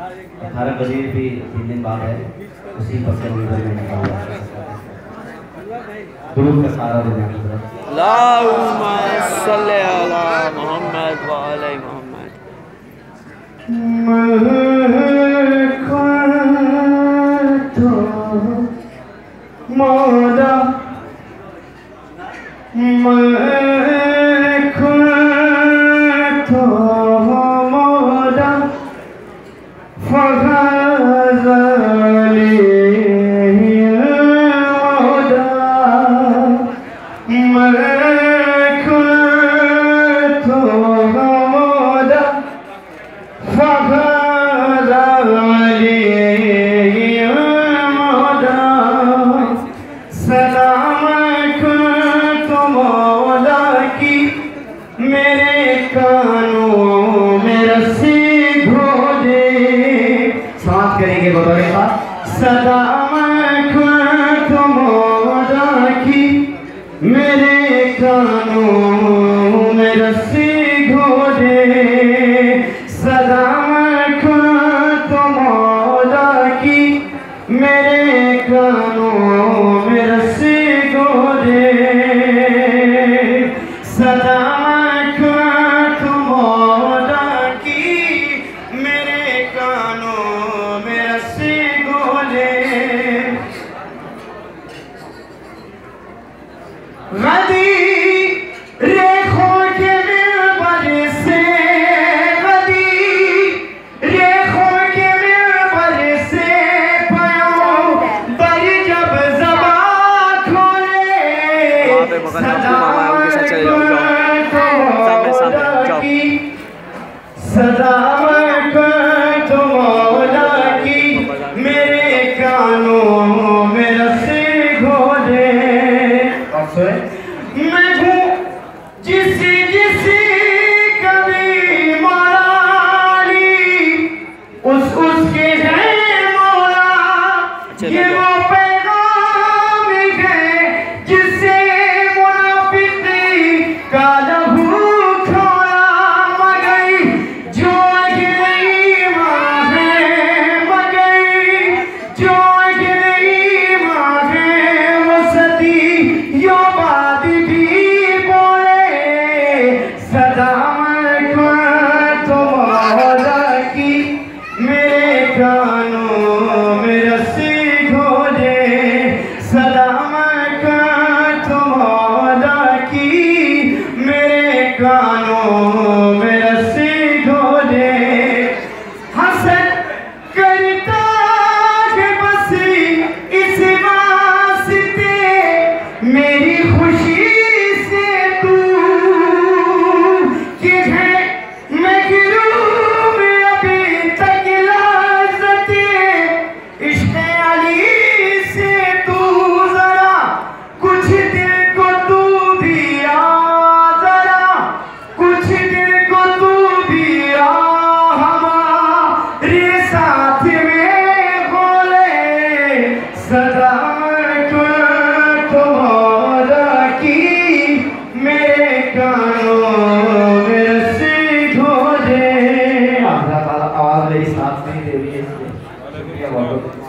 اٹھارہ بجے بھی تین دن بعد ہے اسی پر درود کا سارا دینا اللہم صلی علی محمد وعلی محمد۔ مولا مولا۔ میرے کانوں ان کے تو مولا میرے کانوں میں رسی گھولے میں ہوں جسی pecar آخری دیوی اس میں شکریہ بہت